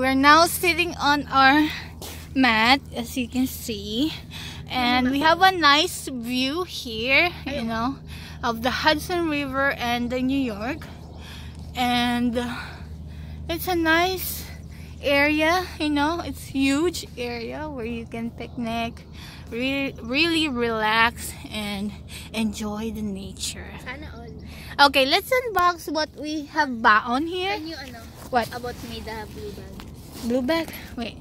we're now sitting on our mat, as you can see. And we have a nice view here, you know, of the Hudson River and the New York. And it's a nice area, you know, it's huge area where you can picnic, really, really relax and enjoy the nature. Okay, let's unbox what we have baon here. Can you ano? What? About me the blue bag. Blue bag? Wait.